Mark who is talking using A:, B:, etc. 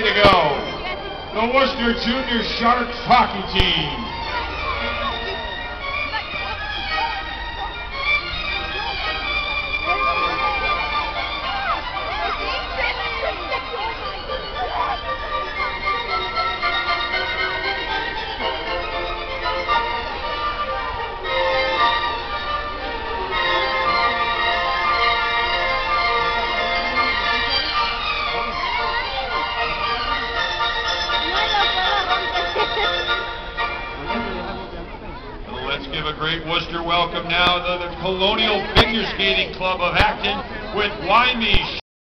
A: To go. The Worcester Junior Sharks hockey team. Let's give a great Worcester welcome now to the Colonial Figure Skating Club of Acton with Why Me